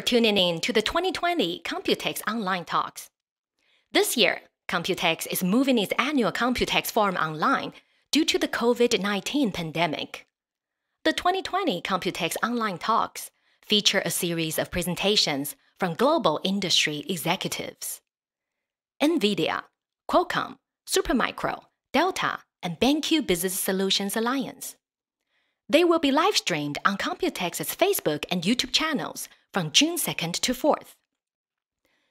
for tuning in to the 2020 Computex Online Talks. This year, Computex is moving its annual Computex Forum online due to the COVID 19 pandemic. The 2020 Computex Online Talks feature a series of presentations from global industry executives. NVIDIA, Qualcomm, Supermicro, Delta, and BenQ Business Solutions Alliance. They will be live streamed on Computex's Facebook and YouTube channels from June 2nd to 4th.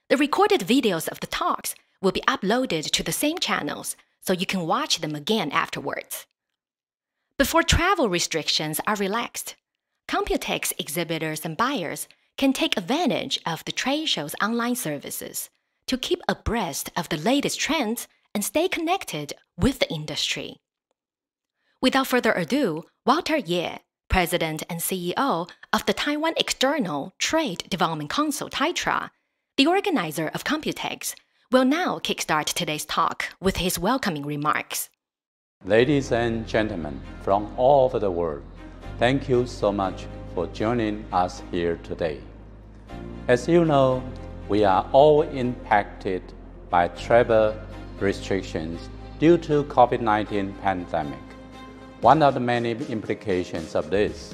The recorded videos of the talks will be uploaded to the same channels so you can watch them again afterwards. Before travel restrictions are relaxed, Computex exhibitors and buyers can take advantage of the trade show's online services to keep abreast of the latest trends and stay connected with the industry. Without further ado, Walter Yeh, President and CEO of the Taiwan External Trade Development Council, TAITRA, the organizer of Computex, will now kickstart today's talk with his welcoming remarks. Ladies and gentlemen from all over the world, thank you so much for joining us here today. As you know, we are all impacted by travel restrictions due to COVID-19 pandemic. One of the many implications of this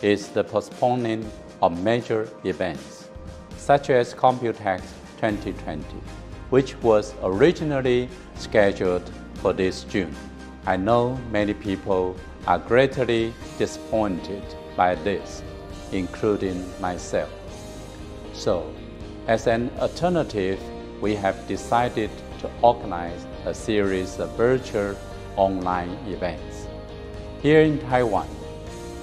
is the postponing of major events, such as Computex 2020, which was originally scheduled for this June. I know many people are greatly disappointed by this, including myself. So, as an alternative, we have decided to organize a series of virtual online events. Here in Taiwan,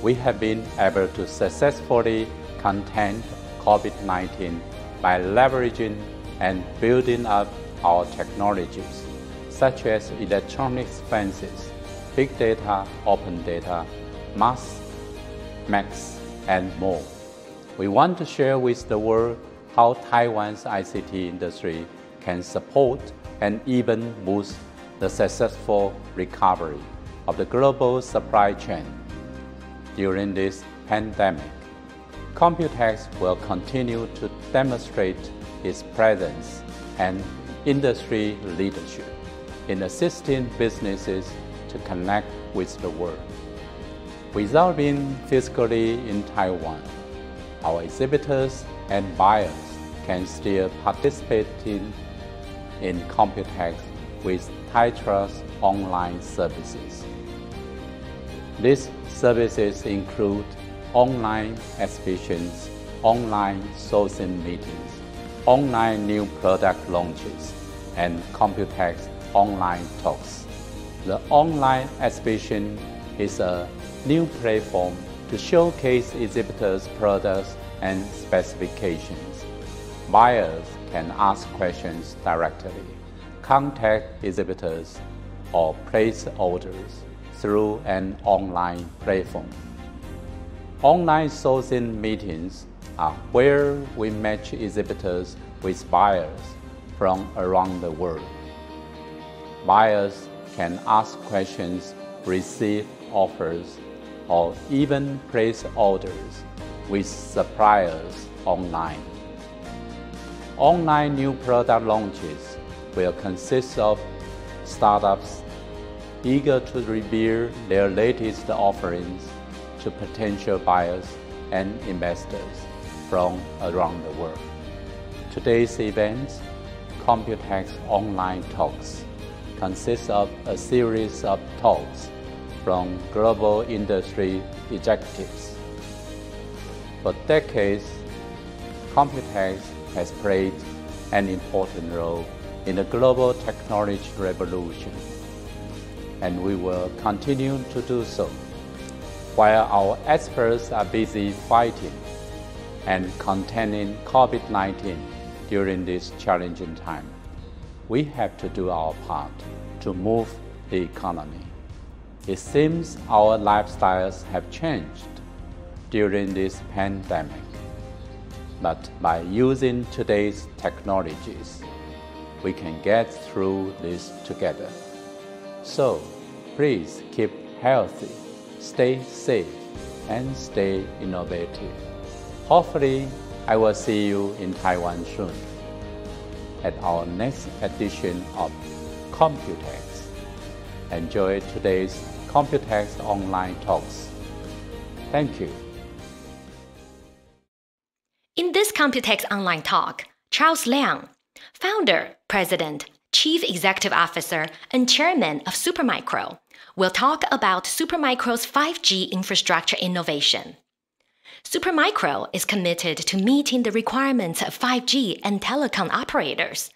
we have been able to successfully contain COVID-19 by leveraging and building up our technologies, such as electronic fences, big data, open data, mass, max, and more. We want to share with the world how Taiwan's ICT industry can support and even boost the successful recovery of the global supply chain during this pandemic. Computex will continue to demonstrate its presence and industry leadership in assisting businesses to connect with the world. Without being physically in Taiwan, our exhibitors and buyers can still participate in, in Computex with TAITRA's online services. These services include online exhibitions, online sourcing meetings, online new product launches, and Computex online talks. The online exhibition is a new platform to showcase exhibitors' products and specifications. Buyers can ask questions directly, contact exhibitors, or place orders through an online platform. Online sourcing meetings are where we match exhibitors with buyers from around the world. Buyers can ask questions, receive offers, or even place orders with suppliers online. Online new product launches will consist of startups eager to reveal their latest offerings to potential buyers and investors from around the world. Today's event, Computex Online Talks, consists of a series of talks from global industry executives. For decades, Computex has played an important role in the global technology revolution and we will continue to do so. While our experts are busy fighting and containing COVID 19 during this challenging time, we have to do our part to move the economy. It seems our lifestyles have changed during this pandemic. But by using today's technologies, we can get through this together. So please keep healthy, stay safe, and stay innovative. Hopefully, I will see you in Taiwan soon at our next edition of Computex. Enjoy today's Computex online talks. Thank you. In this Computex online talk, Charles Liang, founder, president, chief executive officer, and chairman of Supermicro, will talk about Supermicro's 5G infrastructure innovation. Supermicro is committed to meeting the requirements of 5G and telecom operators.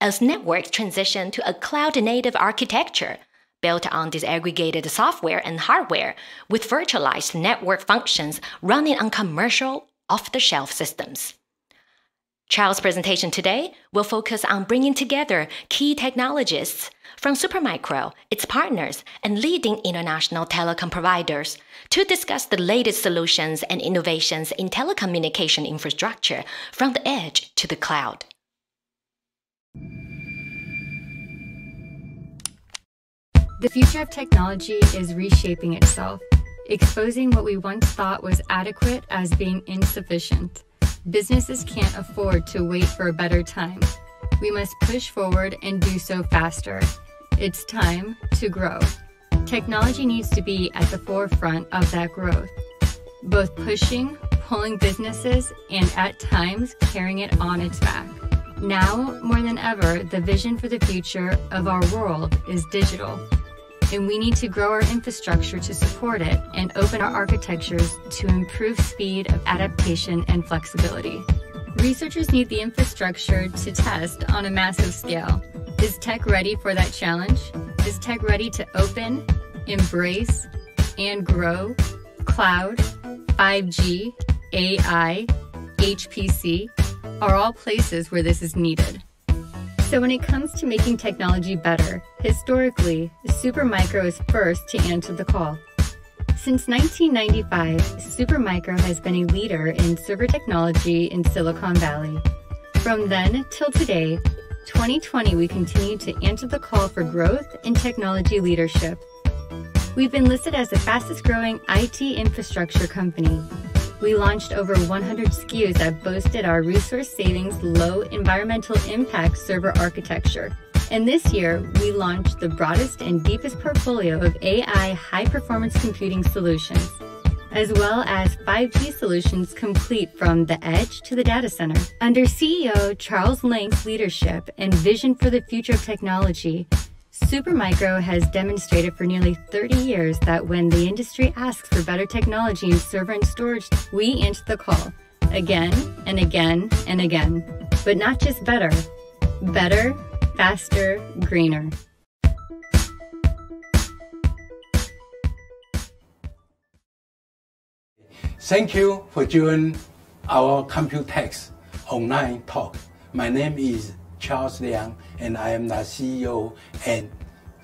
As networks transition to a cloud native architecture built on disaggregated software and hardware with virtualized network functions running on commercial off the shelf systems. Charles' presentation today will focus on bringing together key technologists from Supermicro, its partners, and leading international telecom providers to discuss the latest solutions and innovations in telecommunication infrastructure from the edge to the cloud. The future of technology is reshaping itself, exposing what we once thought was adequate as being insufficient. Businesses can't afford to wait for a better time. We must push forward and do so faster. It's time to grow. Technology needs to be at the forefront of that growth, both pushing, pulling businesses, and at times carrying it on its back. Now, more than ever, the vision for the future of our world is digital and we need to grow our infrastructure to support it and open our architectures to improve speed of adaptation and flexibility. Researchers need the infrastructure to test on a massive scale. Is tech ready for that challenge? Is tech ready to open, embrace, and grow cloud, 5G, AI, HPC are all places where this is needed. So when it comes to making technology better, historically, Supermicro is first to answer the call. Since 1995, Supermicro has been a leader in server technology in Silicon Valley. From then till today, 2020, we continue to answer the call for growth and technology leadership. We've been listed as the fastest growing IT infrastructure company we launched over 100 SKUs that boasted our resource savings, low environmental impact server architecture. And this year, we launched the broadest and deepest portfolio of AI high performance computing solutions, as well as 5G solutions complete from the edge to the data center. Under CEO Charles Liang's leadership and vision for the future of technology, Supermicro has demonstrated for nearly 30 years that when the industry asks for better technology in server and storage, we answer the call again and again and again. But not just better, better, faster, greener. Thank you for joining our Computex online talk. My name is Charles Liang, and I am the CEO and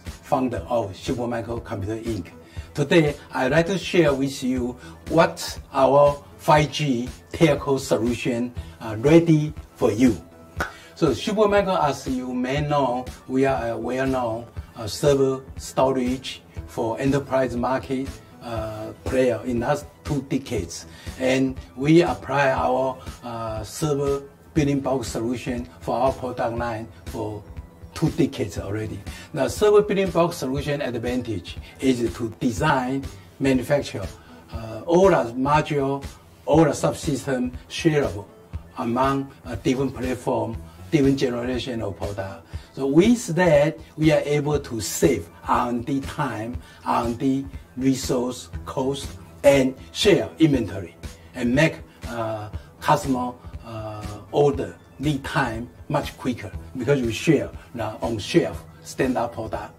founder of Supermicro Computer Inc. Today, I'd like to share with you what our 5G telco solution are ready for you. So Supermicro, as you may know, we are a well-known uh, server storage for enterprise market uh, player in last two decades, and we apply our uh, server building block solution for our product line for two decades already. The server building block solution advantage is to design, manufacture uh, all the module, all the subsystem shareable among different platform, different generation of product. So with that, we are able to save R&D time, R&D resource, cost, and share inventory, and make uh, customer order lead time much quicker because we share the on-shelf standard product.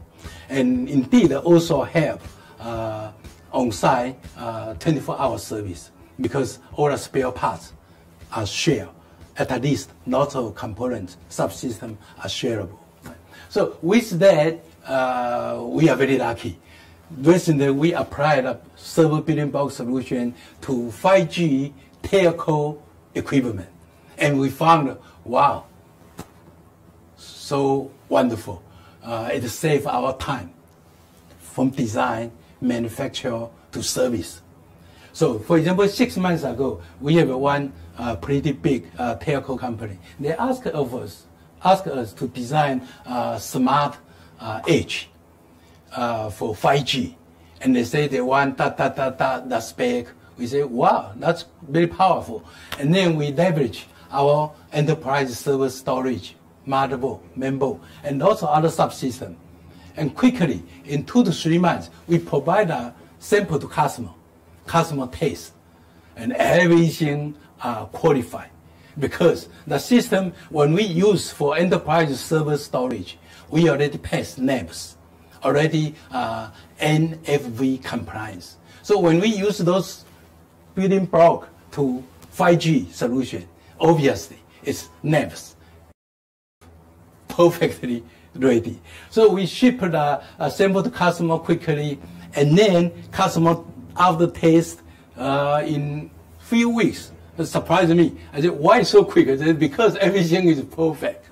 And indeed also have uh, on-site 24-hour uh, service because all the spare parts are shared. At least lots of components, subsystems are shareable. So with that, uh, we are very lucky. Recently, we applied a server building block solution to 5G telco equipment. And we found, wow, so wonderful. Uh, it saved our time from design, manufacture to service. So, for example, six months ago, we have one uh, pretty big uh, telco company. They asked of us, asked us to design a smart uh, edge uh, for 5G. And they say they want that, that, that, that, that spec. We say, wow, that's very powerful. And then we leverage our enterprise server storage, motherboard, member, and also other subsystem. And quickly, in two to three months, we provide a sample to customer, customer taste, and everything are qualified. Because the system, when we use for enterprise server storage, we already pass NEBS, already uh, NFV compliance. So when we use those building block to 5G solution, obviously it's NEBS, perfectly ready. So we ship the uh, sample to customer quickly, and then customer after test uh, in few weeks. It surprised me. I said, why so quick? I said, because everything is perfect.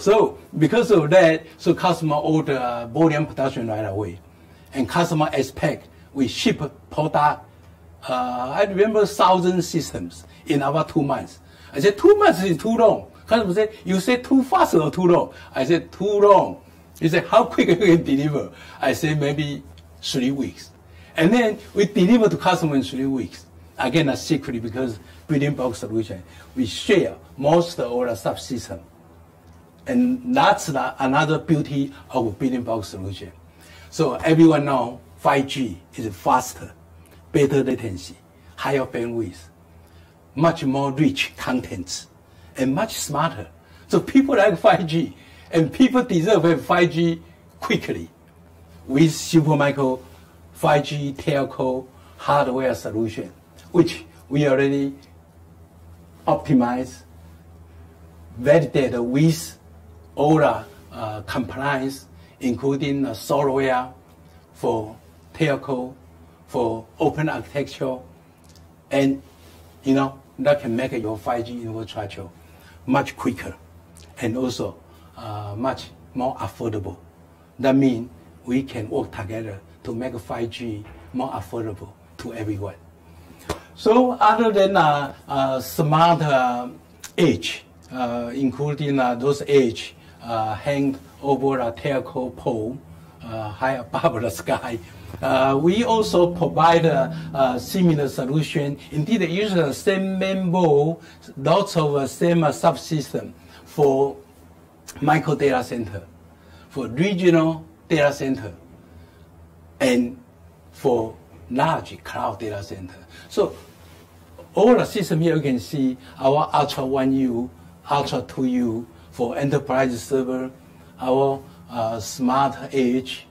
So because of that, so customer order uh, volume production right away, and customer expect we ship product. Uh, I remember thousand systems in about two months. I said too much is too long. Customer said, you said too fast or too long? I said, too long. He said, how quick you can deliver? I said, maybe three weeks. And then we deliver to customer in three weeks. Again, a secret because building block solution, we share most of the subsystem. And that's the, another beauty of building block solution. So everyone know 5G is faster, better latency, higher bandwidth, much more rich contents and much smarter. So people like 5G, and people deserve 5G quickly with Supermicro 5G telco hardware solution, which we already optimize, validate with all uh, compliance, including the software for telco, for open architecture, and you know that can make your 5G infrastructure much quicker and also uh, much more affordable. That means we can work together to make 5G more affordable to everyone. So other than uh, uh, smart uh, edge, uh, including uh, those edge uh, hang over a telco pole high above the sky, we also provide a, a, similar solution. Indeed, use the same member, lots of the same subsystem for micro data center, for regional data center, and for large cloud data center. So all the system here you can see our Ultra 1U, Ultra 2U for enterprise server, our uh, smart edge,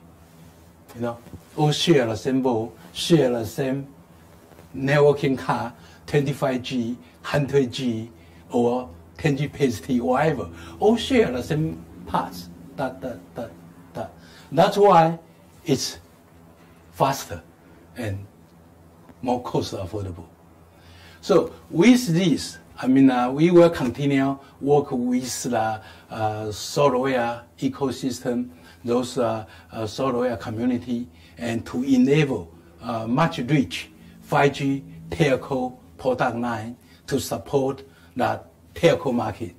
you know, all share the same board, share the same networking card, 25G, 100G, or 10G PST, whatever, all share the same parts. That, that, that, that. That's why it's faster and more cost affordable. So with this, I mean, uh, we will continue work with the uh, software ecosystem, those uh, uh software community, and to enable uh, much rich 5G telco product line to support that telco market.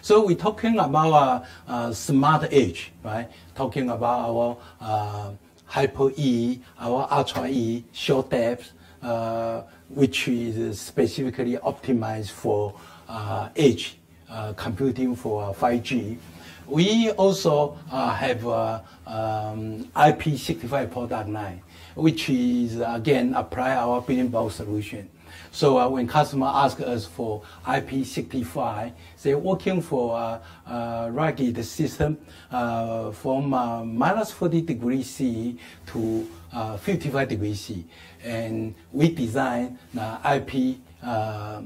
So we're talking about uh, uh, smart edge, right? Talking about our uh, Hyper E, our Ultra E, short depth, uh, which is specifically optimized for uh, edge uh, computing for 5G. We also have um, IP65 product line, which is again apply our building block solution. So uh, when customer ask us for IP65, they're working for a, a rugged system uh, from uh, minus 40 degrees C to uh, 55 degrees C. And we design the IP uh,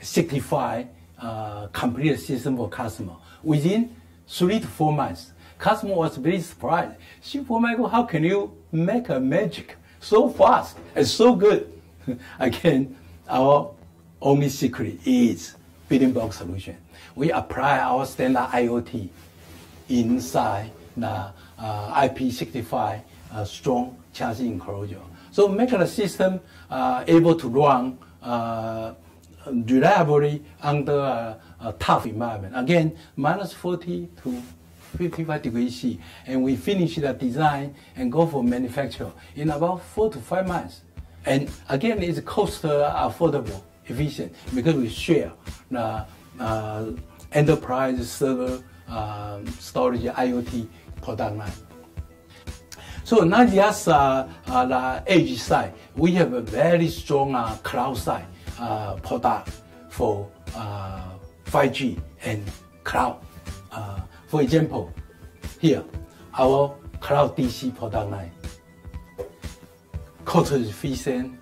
65 uh, complete system for customer within three to four months. Customer was very surprised. Supermicro, how can you make a magic so fast and so good? Again, our only secret is building block solution. We apply our standard IoT inside the uh, IP65 uh, strong charging enclosure. So make the system uh, able to run uh, reliably under a, tough environment. Again, minus 40 to 55 degrees C. And we finish the design and go for manufacture in about four to five months. And again, it's cost affordable, efficient, because we share the uh, enterprise server um, storage IoT product line. So not just uh, uh, the edge side, we have a very strong uh, cloud side uh, product for 5G uh, and cloud. Uh, for example, here, our cloud DC product line, cost efficient,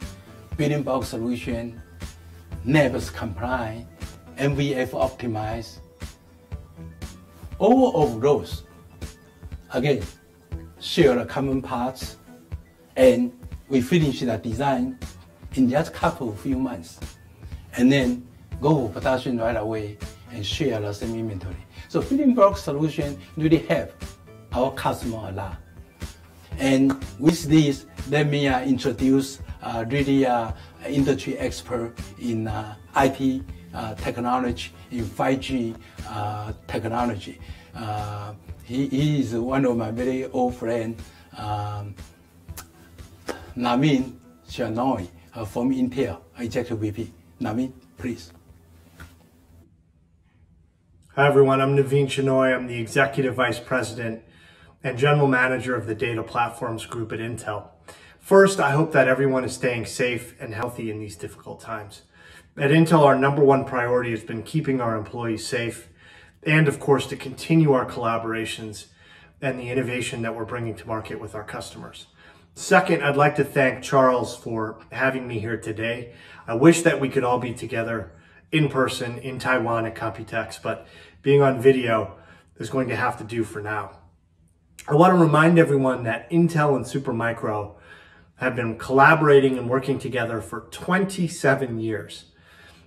building block solution, NEBS compliant, NFV optimized, all of those, again, share the common parts, and we finish the design in just couple of few months, and then go for production right away and share the same inventory. So building block solution really help our customer a lot. And with this, let me uh, introduce uh, really uh, industry expert in uh, IT uh, technology, in 5G uh, technology. He, he, is one of my very old friends, um, Navin Shenoy from Intel, Executive VP. Namin, please. Hi everyone, I'm Navin Shenoy. I'm the Executive Vice President and General Manager of the Data Platforms Group at Intel. First, I hope that everyone is staying safe and healthy in these difficult times. At Intel, our number one priority has been keeping our employees safe and, of course, to continue our collaborations and the innovation that we're bringing to market with our customers. Second, I'd like to thank Charles for having me here today. I wish that we could all be together in person in Taiwan at Computex, but being on video is going to have to do for now. I want to remind everyone that Intel and Supermicro have been collaborating and working together for 27 years.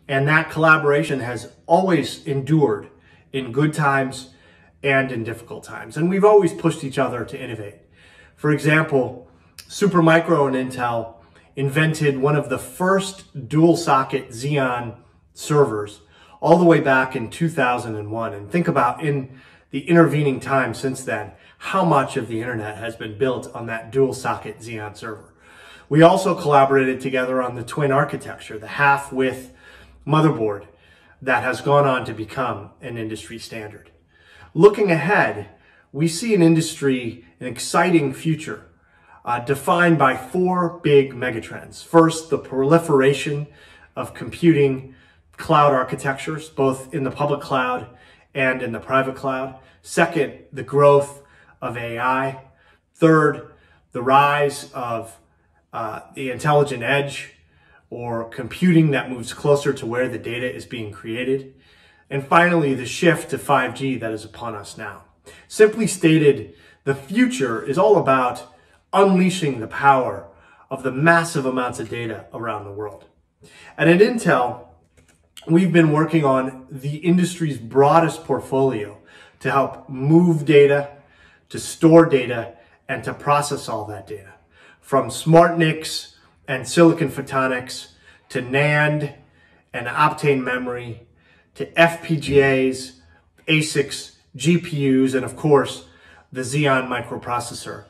And that collaboration has always endured in good times and in difficult times. And we've always pushed each other to innovate. For example, Supermicro and Intel invented one of the first dual socket Xeon servers all the way back in 2001. And think about in the intervening time since then, how much of the internet has been built on that dual socket Xeon server. We also collaborated together on the twin architecture, the half width motherboard that has gone on to become an industry standard. Looking ahead, we see an industry, an exciting future uh, defined by four big megatrends. First, the proliferation of computing cloud architectures, both in the public cloud and in the private cloud. Second, the growth of AI. Third, the rise of uh, the intelligent edge or computing that moves closer to where the data is being created. And finally, the shift to 5G that is upon us now. Simply stated, the future is all about unleashing the power of the massive amounts of data around the world. And at Intel, we've been working on the industry's broadest portfolio to help move data, to store data, and to process all that data. From SmartNICs and silicon photonics to NAND and Optane memory to FPGAs, ASICs, GPUs, and of course, the Xeon microprocessor.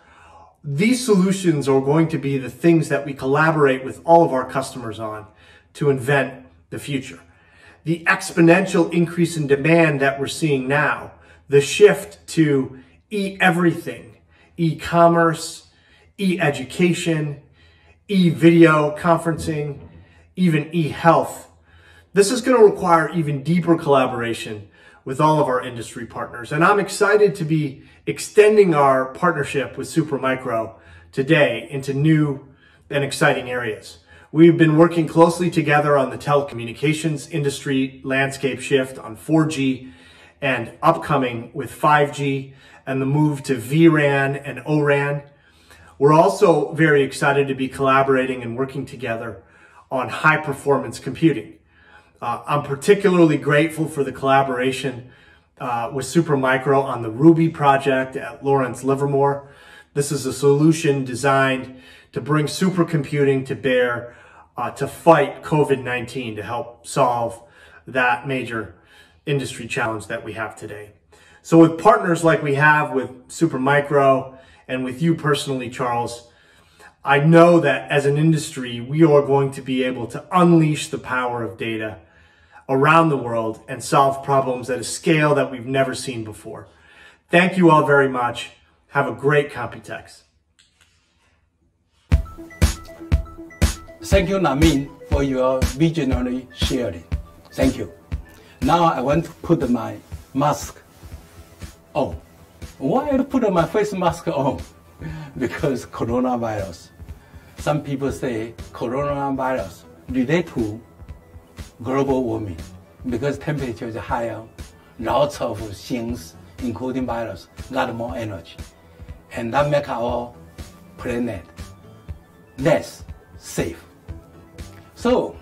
These solutions are going to be the things that we collaborate with all of our customers on to invent the future. The exponential increase in demand that we're seeing now, the shift to e-everything, e-commerce, e-education, e-video conferencing, even e-health. This is going to require even deeper collaboration with all of our industry partners. And I'm excited to be extending our partnership with Supermicro today into new and exciting areas. We've been working closely together on the telecommunications industry landscape shift on 4G and upcoming with 5G and the move to vRAN and ORAN. We're also very excited to be collaborating and working together on high performance computing. Uh, I'm particularly grateful for the collaboration uh, with Supermicro on the Ruby project at Lawrence Livermore. This is a solution designed to bring supercomputing to bear uh, to fight COVID-19 to help solve that major industry challenge that we have today. So with partners like we have with Supermicro and with you personally, Charles, I know that as an industry, we are going to be able to unleash the power of data around the world and solve problems at a scale that we've never seen before. Thank you all very much. Have a great Computex. Thank you, Namin, for your visionary sharing. Thank you. Now I want to put my mask on. Why I put my face mask on? Because coronavirus. Some people say coronavirus relate to global warming because temperature is higher, lots of things, including virus, got more energy. And that make our planet less safe. So,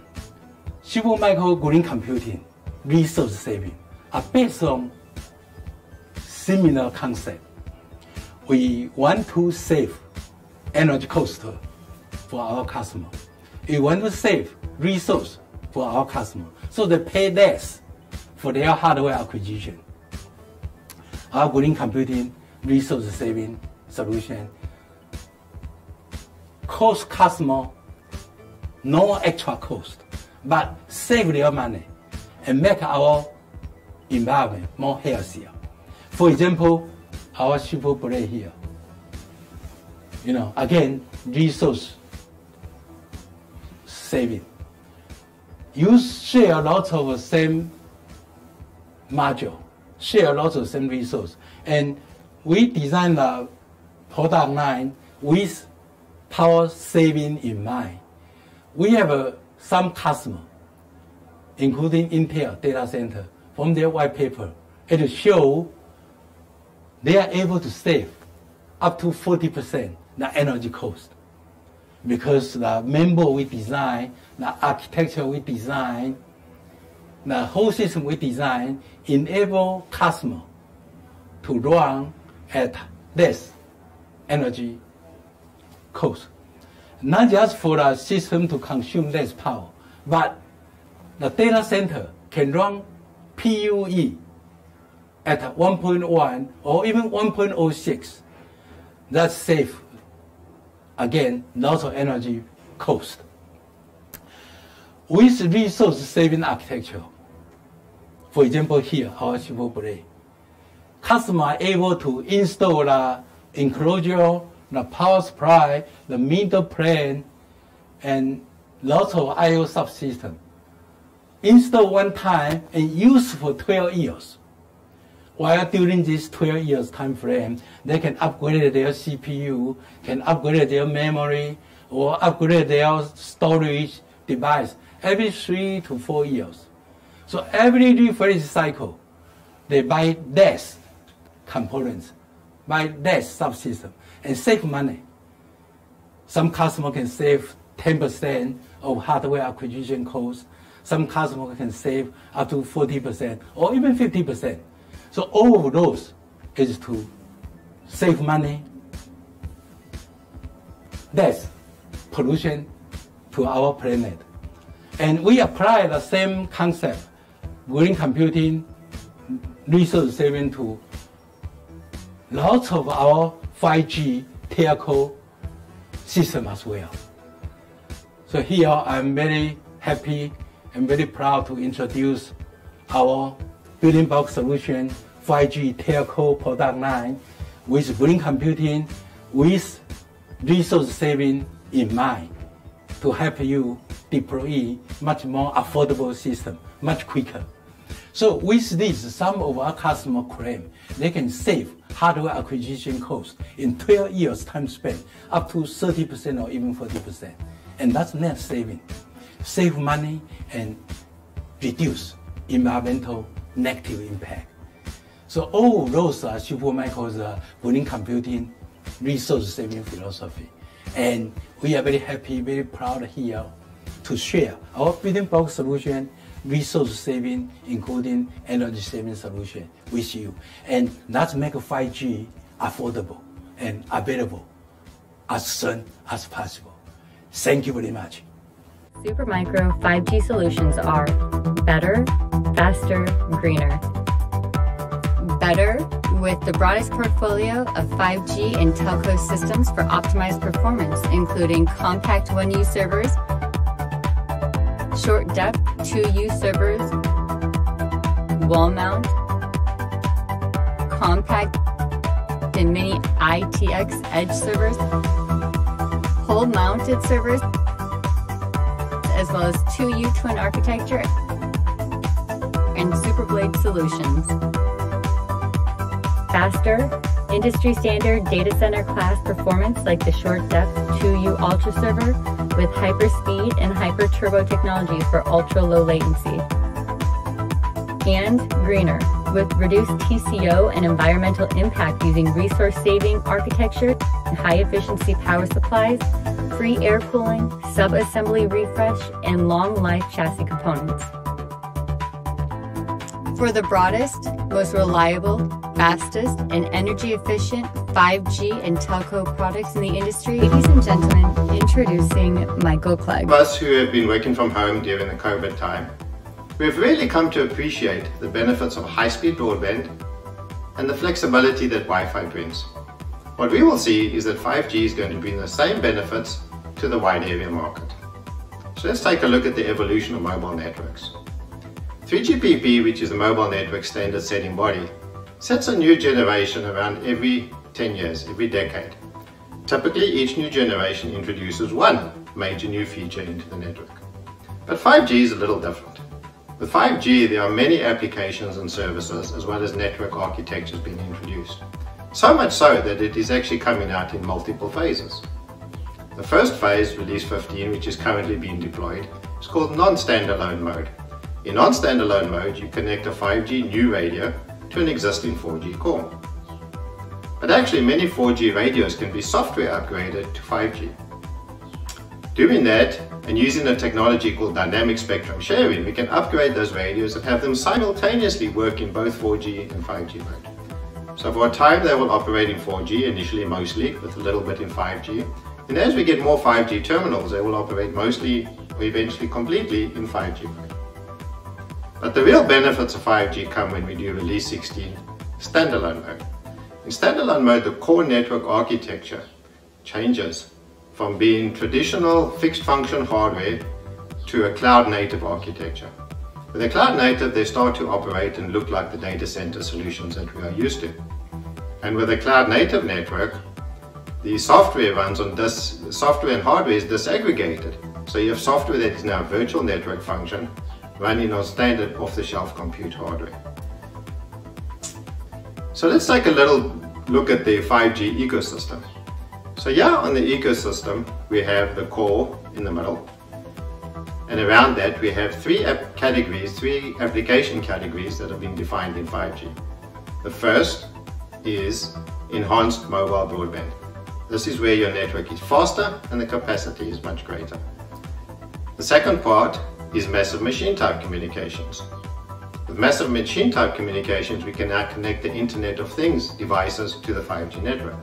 Supermicro green computing, resource saving are based on similar concept. We want to save energy cost for our customer. We want to save resource for our customer. So they pay less for their hardware acquisition. Our green computing resource saving solution cost customer no extra cost, but save their money and make our environment more healthier. For example, our super blade here. You know, again, resource saving. You share lots of the same module, share lots of same resource. And we design the product line with power saving in mind. We have uh, some customer, including Intel data center, from their white paper, it show they are able to save up to 40% the energy cost because the member we design, the architecture we design, the whole system we design enable customer to run at less energy cost. Not just for the system to consume less power, but the data center can run PUE at 1.1 or even 1.06. That's safe again, lots of energy cost. With resource saving architecture, for example here, our Super Blade, customer able to install the enclosure, the power supply, the middle plane, and lots of I.O. subsystem. Install one time and use for 12 years. While during this 12 years time frame, they can upgrade their CPU, can upgrade their memory, or upgrade their storage device every three to four years. So every refresh cycle, they buy less components, buy less subsystem, and save money. Some customer can save 10% of hardware acquisition costs. Some customer can save up to 40% or even 50%. So all of those is to save money, less pollution to our planet. And we apply the same concept, green computing, resource saving to lots of our 5G telco system as well. So here I'm very happy and very proud to introduce our building block solution 5G telco product line with green computing, with resource saving in mind to help you deploy much more affordable system much quicker. So with this, some of our customer claim they can save hardware acquisition cost in 12 years time span up to 30% or even 40%. And that's net saving. Save money and reduce environmental negative impact. So all those are Supermicro's uh, green computing resource saving philosophy. And we are very happy, very proud here to share our building block solution, resource saving, including energy saving solution with you. And that's make 5G affordable. and available as soon as possible. Thank you very much. Supermicro 5G solutions are better, faster, greener. Better with the broadest portfolio of 5G and telco systems for optimized performance, including compact 1U servers, short depth 2U servers, wall mount, compact and mini ITX edge servers, pole mounted servers, as well as 2U twin architecture and SuperBlade solutions. Faster, industry standard data center class performance like the short depth 2U Ultra server with hyper speed and hyper turbo technology for ultra low latency. And greener with reduced TCO and environmental impact using resource saving architecture and high efficiency power supplies, free air cooling, sub assembly refresh, and long life chassis components. For the broadest, most reliable, fastest, and energy efficient 5G and telco products in the industry, ladies and gentlemen, introducing Michael Clegg. Us who have been working from home during the COVID time, we've really come to appreciate the benefits of high-speed broadband and the flexibility that Wi-Fi brings. What we will see is that 5G is going to bring the same benefits to the wide area market. So let's take a look at the evolution of mobile networks. 3GPP, which is the mobile network standard setting body, sets a new generation around every 10 years, every decade. Typically, each new generation introduces one major new feature into the network. But 5G is a little different. With 5G, there are many applications and services as well as network architectures being introduced. So much so that it is actually coming out in multiple phases. The first phase, release 15, which is currently being deployed, is called non-standalone mode. In non-standalone mode, you connect a 5G new radio to an existing 4G core. But actually many 4G radios can be software upgraded to 5G. Doing that and using a technology called dynamic spectrum sharing, we can upgrade those radios and have them simultaneously work in both 4G and 5G mode. So for a time they will operate in 4G, initially mostly, with a little bit in 5G. And as we get more 5G terminals, they will operate mostly or eventually completely in 5G mode. But the real benefits of 5G come when we do release 16 standalone mode. In standalone mode, the core network architecture changes from being traditional fixed function hardware to a cloud native architecture. With a cloud native, they start to operate and look like the data center solutions that we are used to. And with a cloud native network, the software runs on this, software and hardware is disaggregated. So you have software that is now a virtual network function running on standard off-the-shelf compute hardware. So let's take a little look at the 5G ecosystem. So yeah, on the ecosystem, we have the core in the middle. And around that, we have three categories, three application categories that have been defined in 5G. The first is enhanced mobile broadband. This is where your network is faster and the capacity is much greater. The second part is massive machine type communications. With massive machine type communications, we can now connect the Internet of Things devices to the 5G network.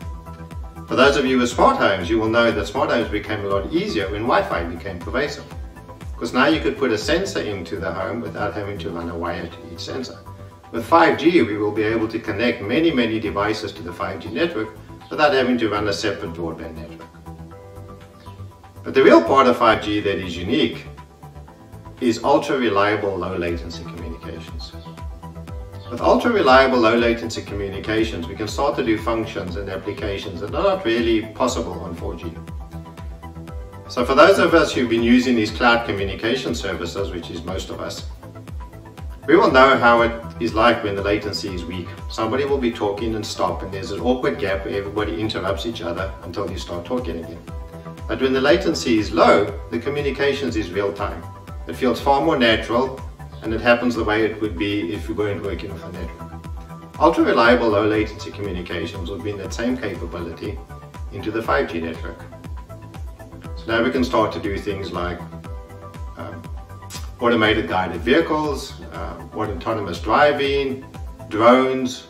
For those of you with smart homes, you will know that smart homes became a lot easier when Wi-Fi became pervasive. Because now you could put a sensor into the home without having to run a wire to each sensor. With 5G, we will be able to connect many, many devices to the 5G network without having to run a separate broadband network. But the real part of 5G that is unique is ultra reliable low latency communications. With ultra reliable low latency communications, we can start to do functions and applications that are not really possible on 4G. So for those of us who've been using these cloud communication services, which is most of us, we will know how it is like when the latency is weak. Somebody will be talking and stop and there's an awkward gap where everybody interrupts each other until you start talking again. But when the latency is low, the communications is real time. It feels far more natural and it happens the way it would be if you weren't working with a network. Ultra reliable low latency communications will bring that same capability into the 5G network. So now we can start to do things like um, automated guided vehicles, um, autonomous driving, drones,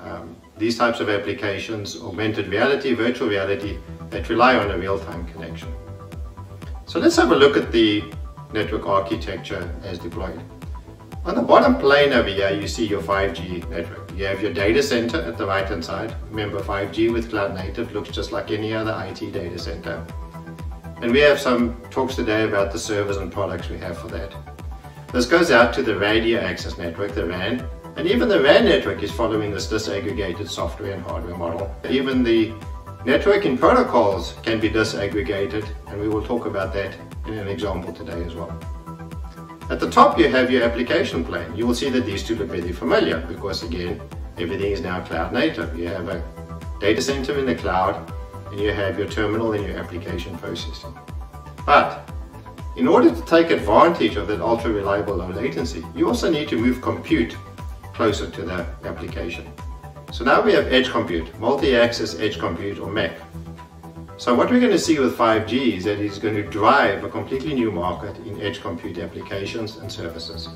um, these types of applications, augmented reality, virtual reality, that rely on a real-time connection. So let's have a look at the network architecture as deployed. On the bottom plane over here, you see your 5G network. You have your data center at the right hand side. Remember 5G with cloud native looks just like any other IT data center. And we have some talks today about the servers and products we have for that. This goes out to the radio access network, the RAN, and even the RAN network is following this disaggregated software and hardware model. Even the networking protocols can be disaggregated, and we will talk about that in an example today as well. At the top you have your application plane. You will see that these two look very familiar because again, everything is now cloud native. You have a data center in the cloud and you have your terminal and your application processing. But in order to take advantage of that ultra reliable low latency, you also need to move compute closer to the application. So now we have edge compute, multi-access edge compute or MEC. So what we're going to see with 5G is that it's going to drive a completely new market in edge compute applications and services.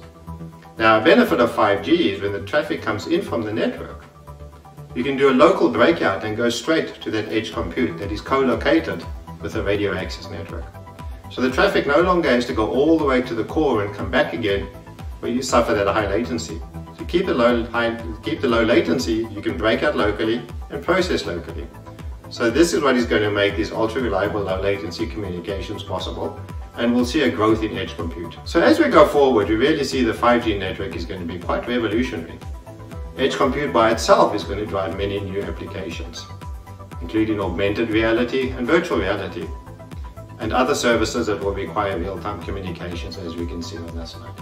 Now a benefit of 5G is when the traffic comes in from the network, you can do a local breakout and go straight to that edge compute that is co-located with the radio access network. So the traffic no longer has to go all the way to the core and come back again where you suffer that high latency. To keep the low, high, keep the low latency, you can break out locally and process locally. So this is what is going to make these ultra reliable low latency communications possible and we'll see a growth in edge compute. So as we go forward, we really see the 5G network is going to be quite revolutionary. Edge compute by itself is going to drive many new applications, including augmented reality and virtual reality, and other services that will require real-time communications as we can see on this slide.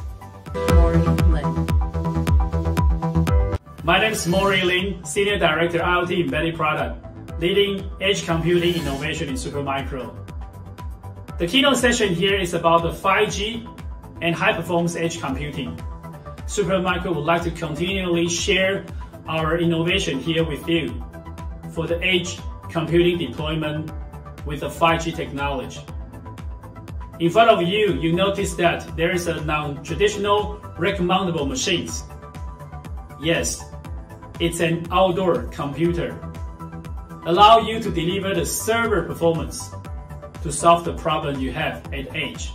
My name is Maury Lin, Senior Director IoT Embedded Product leading edge computing innovation in Supermicro. The keynote session here is about the 5G and high-performance edge computing. Supermicro would like to continually share our innovation here with you for the edge computing deployment with the 5G technology. In front of you, you notice that there is a non-traditional rack-mountable machines. Yes, it's an outdoor computer allow you to deliver the server performance to solve the problem you have at edge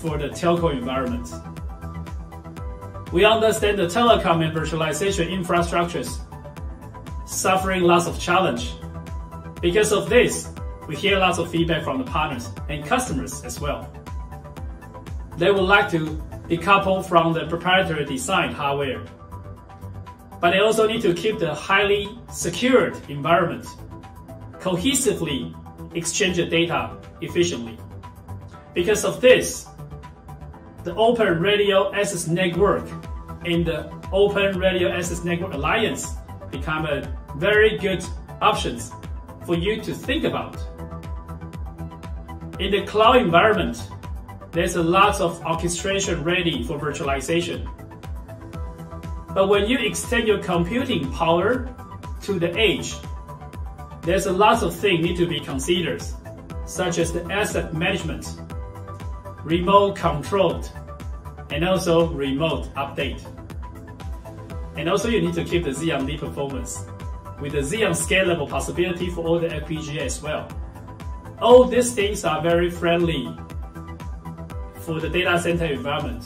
for the telco environment. We understand the telecom and virtualization infrastructures suffering lots of challenge. Because of this, we hear lots of feedback from the partners and customers as well. They would like to decouple from the proprietary design hardware. But they also need to keep the highly secured environment cohesively exchange the data efficiently. Because of this, the Open Radio Access Network and the Open Radio Access Network Alliance become a very good options for you to think about. In the cloud environment, there's a lot of orchestration ready for virtualization. But when you extend your computing power to the edge, there's a lot of things need to be considered, such as the asset management, remote controlled, and also remote update. And also you need to keep the Xeon D performance with the Xeon scalable possibility for all the FPGA as well. All these things are very friendly for the data center environment.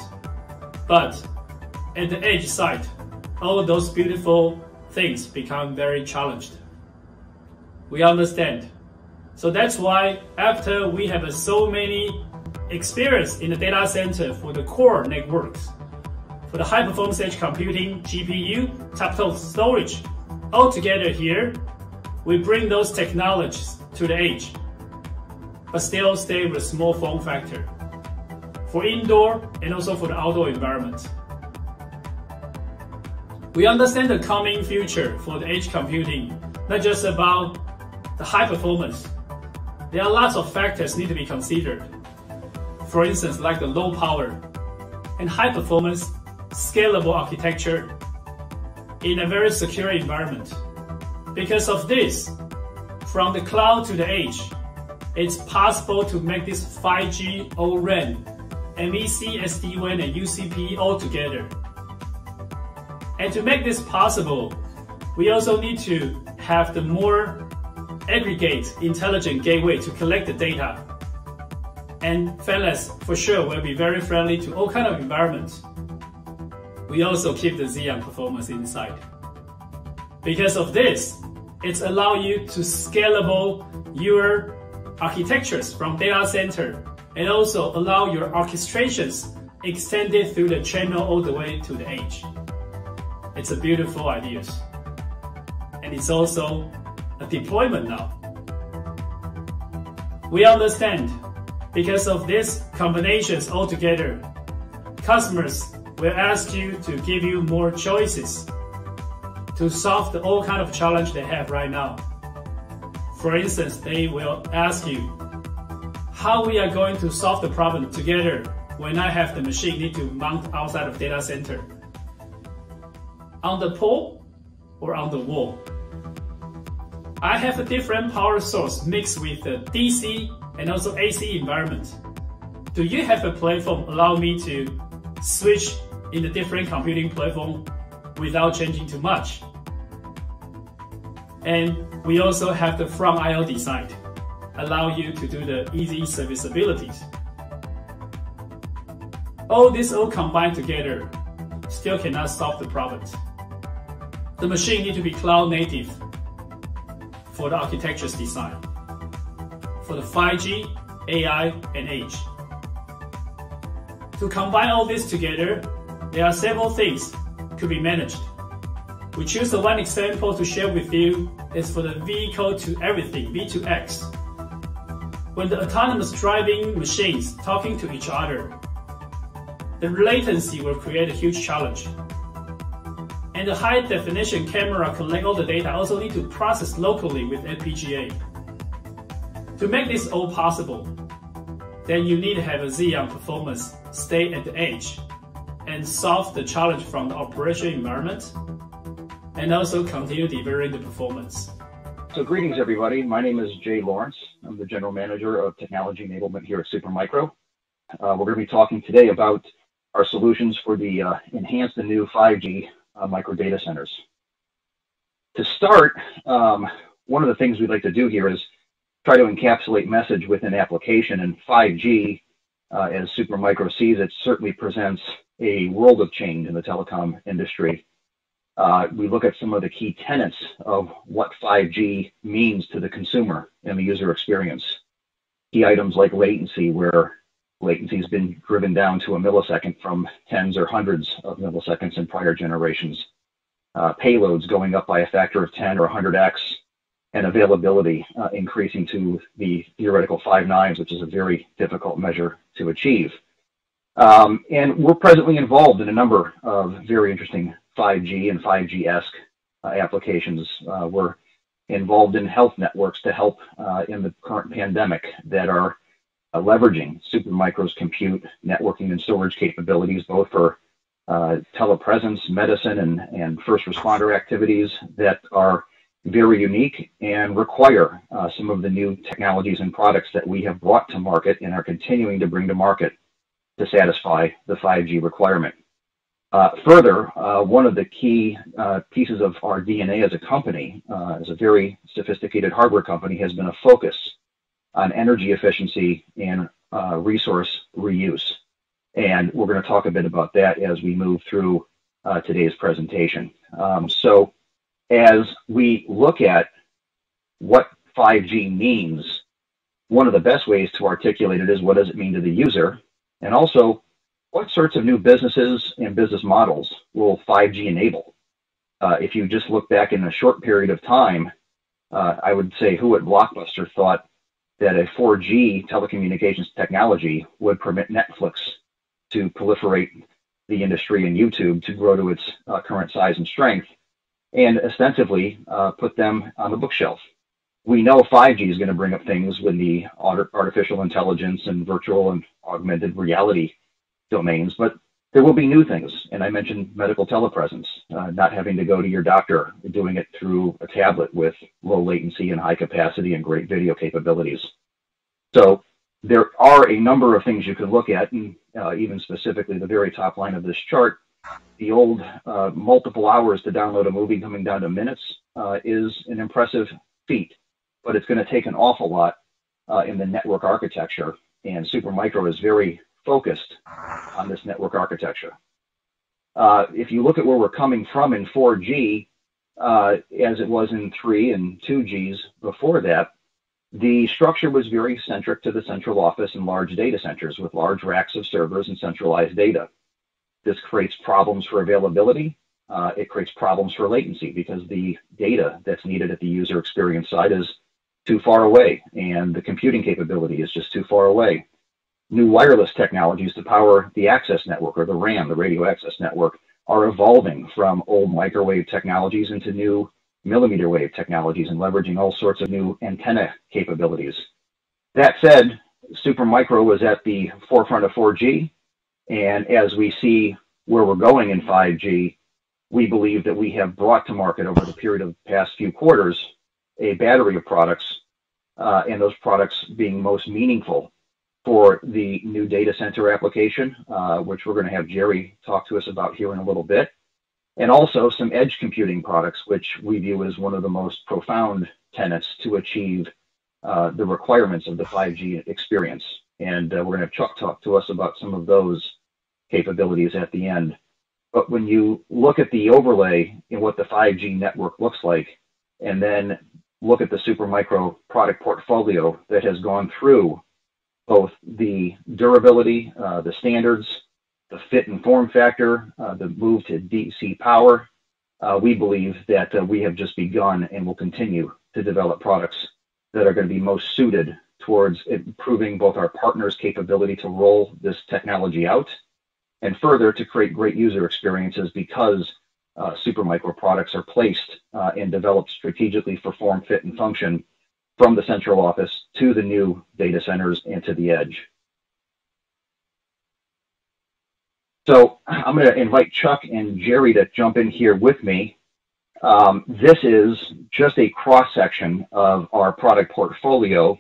But at the edge side, all those beautiful things become very challenged we understand. So that's why after we have so many experience in the data center for the core networks, for the high performance edge computing, GPU, top storage, all together here, we bring those technologies to the edge, but still stay with a small form factor for indoor and also for the outdoor environment. We understand the coming future for the edge computing, not just about the high performance, there are lots of factors need to be considered. For instance, like the low power and high performance scalable architecture in a very secure environment. Because of this, from the cloud to the edge, it's possible to make this 5G O-RAN, MEC, SD-WAN, and UCP all together. And to make this possible, we also need to have the more aggregate intelligent gateway to collect the data. And Fanless for sure will be very friendly to all kind of environments. We also keep the Xeon performance inside. Because of this, it's allow you to scalable your architectures from data center and also allow your orchestrations extended through the channel all the way to the edge. It's a beautiful idea. And it's also a deployment now. We understand because of these combinations altogether, customers will ask you to give you more choices to solve the all kind of challenge they have right now. For instance, they will ask you how we are going to solve the problem together when I have the machine need to mount outside of data center. On the pole or on the wall. I have a different power source mixed with the DC and also AC environment. Do you have a platform allow me to switch in the different computing platform without changing too much? And we also have the front IO design, allow you to do the easy serviceabilities. All this all combined together still cannot solve the problems. The machine need to be cloud native for the architecture's design, for the 5G, AI, and Edge. To combine all this together, there are several things to be managed. We choose the one example to share with you is for the vehicle to everything, V2X. When the autonomous driving machines talking to each other, the latency will create a huge challenge. And the high definition camera collect all the data also need to process locally with FPGA. To make this all possible, then you need to have a Xeon performance stay at the edge and solve the challenge from the operation environment and also continue delivering the performance. So greetings everybody. My name is Jay Lawrence. I'm the General Manager of Technology Enablement here at Supermicro. Uh, we're going to be talking today about our solutions for the uh, enhanced and new 5G uh, micro data centers. To start, um, one of the things we'd like to do here is try to encapsulate message within application and 5G, uh, as Supermicro sees it, certainly presents a world of change in the telecom industry. Uh, we look at some of the key tenets of what 5G means to the consumer and the user experience. Key items like latency, where latency has been driven down to a millisecond from tens or hundreds of milliseconds in prior generations. Uh, payloads going up by a factor of 10 or 100x, and availability uh, increasing to the theoretical five nines, which is a very difficult measure to achieve. Um, and we're presently involved in a number of very interesting 5G and 5G-esque uh, applications. Uh, we're involved in health networks to help uh, in the current pandemic that are uh, leveraging Supermicro's compute, networking, and storage capabilities, both for uh, telepresence, medicine, and, first responder activities that are very unique and require uh, some of the new technologies and products that we have brought to market and are continuing to bring to market to satisfy the 5G requirement. Further, one of the key pieces of our DNA as a company, as a very sophisticated hardware company, has been a focus on energy efficiency and uh, resource reuse. And we're going to talk a bit about that as we move through uh, today's presentation. Um, so as we look at what 5G means, one of the best ways to articulate it is what does it mean to the user? And also, what sorts of new businesses and business models will 5G enable? Uh, if you just look back in a short period of time, uh, I would say who at Blockbuster thought that a 4G telecommunications technology would permit Netflix to proliferate the industry and YouTube to grow to its uh, current size and strength and ostensibly uh, put them on the bookshelf. We know 5G is going to bring up things with the artificial intelligence and virtual and augmented reality domains, but there will be new things. And I mentioned medical telepresence, uh, not having to go to your doctor, doing it through a tablet with low latency and high capacity and great video capabilities. So there are a number of things you could look at, and uh, even specifically the very top line of this chart the old uh, multiple hours to download a movie coming down to minutes uh, is an impressive feat, but it's going to take an awful lot uh, in the network architecture. And Supermicro is very focused on this network architecture. Uh, if you look at where we're coming from in 4G, uh, as it was in 3 and 2Gs before that, the structure was very centric to the central office and large data centers with large racks of servers and centralized data. This creates problems for availability. Uh, it creates problems for latency because the data that's needed at the user experience side is too far away and the computing capability is just too far away. New wireless technologies to power the access network or the RAN, the radio access network, are evolving from old microwave technologies into new millimeter wave technologies and leveraging all sorts of new antenna capabilities. That said, Supermicro was at the forefront of 4G, and as we see where we're going in 5G, we believe that we have brought to market over the period of the past few quarters a battery of products, uh, and those products being most meaningful for the new data center application, uh, which we're going to have Jerry talk to us about here in a little bit, and also some edge computing products, which we view as one of the most profound tenets to achieve uh, the requirements of the 5G experience. And uh, we're going to have Chuck talk to us about some of those capabilities at the end. But when you look at the overlay in what the 5G network looks like, and then look at the Supermicro product portfolio that has gone through both the durability, uh, the standards, the fit and form factor, uh, the move to DC power, uh, we believe that uh, we have just begun and will continue to develop products that are going to be most suited towards improving both our partners' capability to roll this technology out and further to create great user experiences because uh, Supermicro products are placed uh, and developed strategically for form, fit, and function from the central office to the new data centers and to the edge. So I'm going to invite Chuck and Jerry to jump in here with me. Um, this is just a cross section of our product portfolio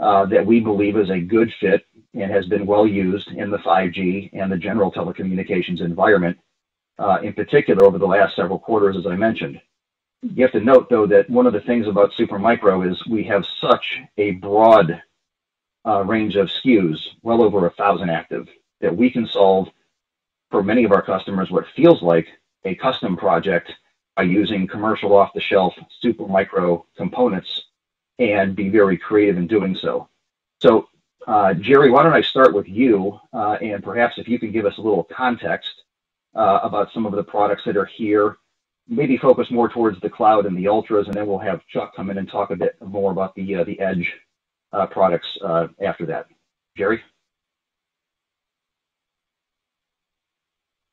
uh, that we believe is a good fit and has been well used in the 5G and the general telecommunications environment, uh, in particular over the last several quarters, as I mentioned. You have to note, though, that one of the things about Supermicro is we have such a broad uh, range of SKUs, well over a thousand active, that we can solve for many of our customers what feels like a custom project by using commercial off-the-shelf Supermicro components and be very creative in doing so. So, uh, Jerry, why don't I start with you, uh, and perhaps if you can give us a little context uh, about some of the products that are here, maybe focus more towards the cloud and the ultras, and then we'll have Chuck come in and talk a bit more about the uh, the edge uh, products uh, after that. Jerry.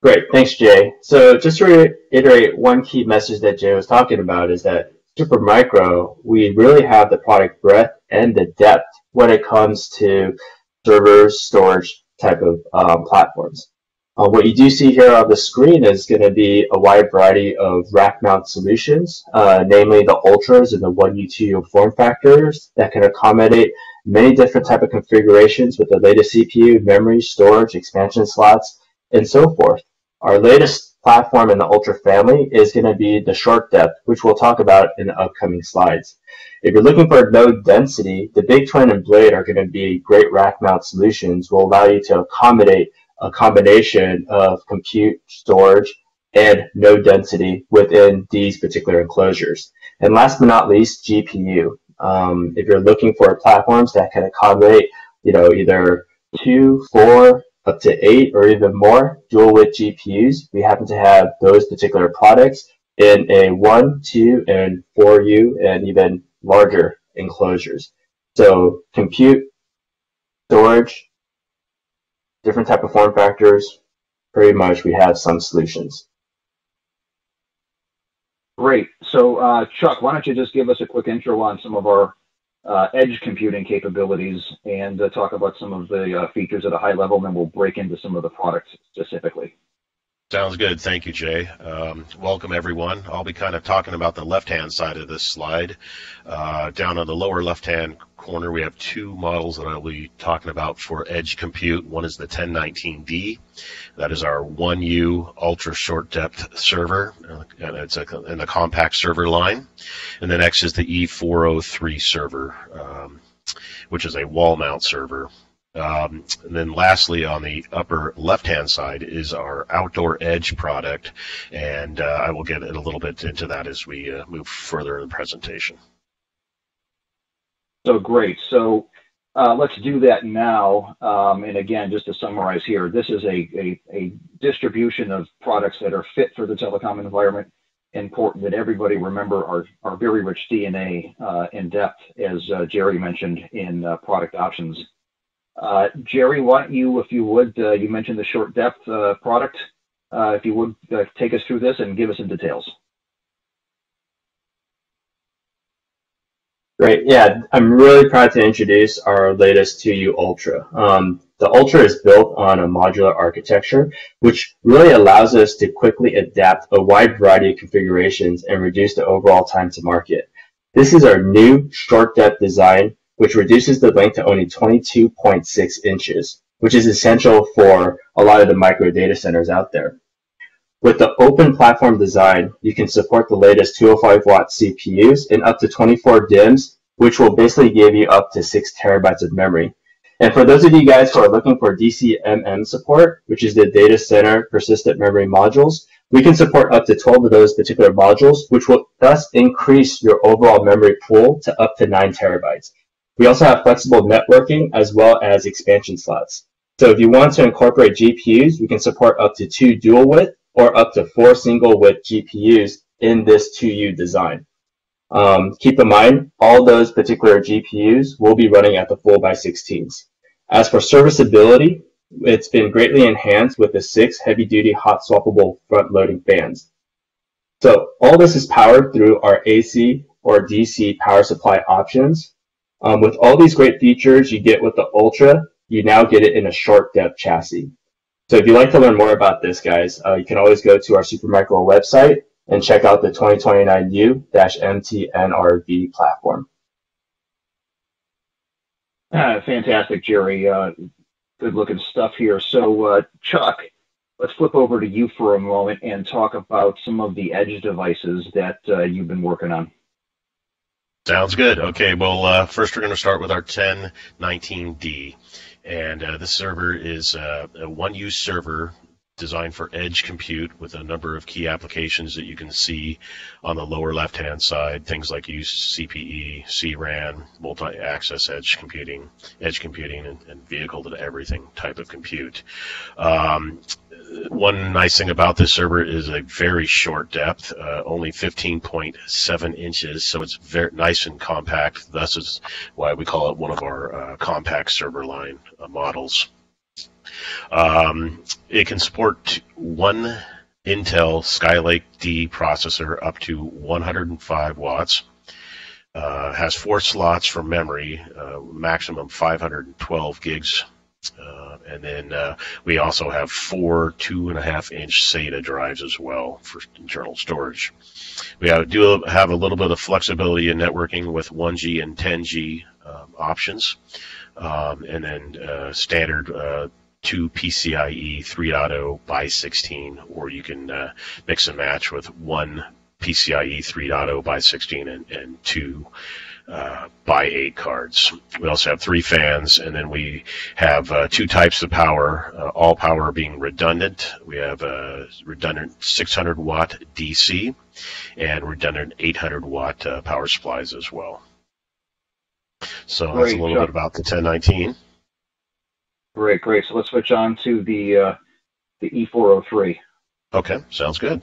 Great, thanks, Jay. So just to reiterate, one key message that Jay was talking about is that Supermicro, we really have the product breadth and the depth when it comes to servers, storage type of um, platforms. Uh, what you do see here on the screen is going to be a wide variety of rack mount solutions, uh, namely the Ultras and the 1U2U form factors that can accommodate many different type of configurations with the latest CPU, memory, storage, expansion slots, and so forth. Our latest platform in the Ultra family is going to be the short depth, which we'll talk about in the upcoming slides. If you're looking for node density, the Big Twin and Blade are going to be great rack mount solutions, will allow you to accommodate a combination of compute, storage, and node density within these particular enclosures. And last but not least, GPU. Um, if you're looking for platforms that can accommodate, you know, either two, four, up to eight or even more dual width GPUs, we happen to have those particular products in a one, two, and 4U and even larger enclosures. So compute, storage, different type of form factors, pretty much we have some solutions. Great. So, uh, Chuck, why don't you just give us a quick intro on some of our uh, edge computing capabilities and uh, talk about some of the uh, features at a high level, and then we'll break into some of the products specifically. Sounds good. Thank you, Jay. Um, welcome, everyone. I'll be kind of talking about the left-hand side of this slide. Uh, down on the lower left-hand corner, we have two models that I'll be talking about for edge compute. One is the 1019D. That is our 1U ultra short depth server, and it's a, in the compact server line. And the next is the E403 server, um, which is a wall mount server. Um, and then lastly, on the upper left-hand side is our outdoor edge product, and uh, I will get a little bit into that as we uh, move further in the presentation. So great. So uh, let's do that now. Um, and again, just to summarize here, this is a, a, a, distribution of products that are fit for the telecom environment. Important that everybody remember our, our very rich DNA uh, in depth, as uh, Jerry mentioned in uh, product options. Uh, Jerry, why don't you, if you would, uh, you mentioned the short depth product. if you would take us through this and give us some details. Great. Yeah, I'm really proud to introduce our latest 2U Ultra. Um, the Ultra is built on a modular architecture, which really allows us to quickly adapt a wide variety of configurations and reduce the overall time to market. This is our new short depth design, which reduces the length to only 22.6 inches, which is essential for a lot of the micro data centers out there. With the open platform design, you can support the latest 205 watt CPUs and up to 24 DIMMs, which will basically give you up to 6 terabytes of memory. And for those of you guys who are looking for DCPMM support, which is the data center persistent memory modules, we can support up to 12 of those particular modules, which will thus increase your overall memory pool to up to 9 terabytes. We also have flexible networking as well as expansion slots. So if you want to incorporate GPUs, we can support up to two dual width or up to four single width GPUs in this 2U design. Um, keep in mind, all those particular GPUs will be running at the full by 16s. As for serviceability, it's been greatly enhanced with the six heavy-duty hot swappable front-loading fans. So all this is powered through our AC or DC power supply options. Um, with all these great features you get with the Ultra, you now get it in a short depth chassis. So if you'd like to learn more about this, guys, uh, you can always go to our Supermicro website and check out the 2029U-MTNRV platform. Uh, fantastic, Jerry. Uh, good looking stuff here. So, uh, Chuck, let's flip over to you for a moment and talk about some of the edge devices that uh, you've been working on. Sounds good. Okay, well, uh, first we're going to start with our 1019D. And uh, this server is uh, a 1U server designed for edge compute with a number of key applications that you can see on the lower left-hand side. Things like uCPE, CRAN, multi-access edge computing, edge computing, and, and vehicle to everything type of compute. Um, one nice thing about this server is a very short depth, uh, only 15.7 inches, so it's very nice and compact. Thus is why we call it one of our uh, compact server line uh, models. Um, it can support one Intel Skylake D processor up to 105 watts. Uh, has four slots for memory, uh, maximum 512 gigs uh, and then uh, we also have four two and a half inch SATA drives as well for internal storage. We have, do have a little bit of flexibility in networking with 1G and 10G um, options, um, and then uh, standard uh, two PCIe 3.0 by 16, or you can uh, mix and match with one PCIe 3.0 by 16 and, and two uh, by eight cards. We also have three fans, and then we have uh, two types of power, uh, all power being redundant. We have a redundant 600 watt DC and redundant 800 watt uh, power supplies as well. So great, that's a little bit about the 1019. Great, great. So let's switch on to the uh, the E403. Okay, sounds good.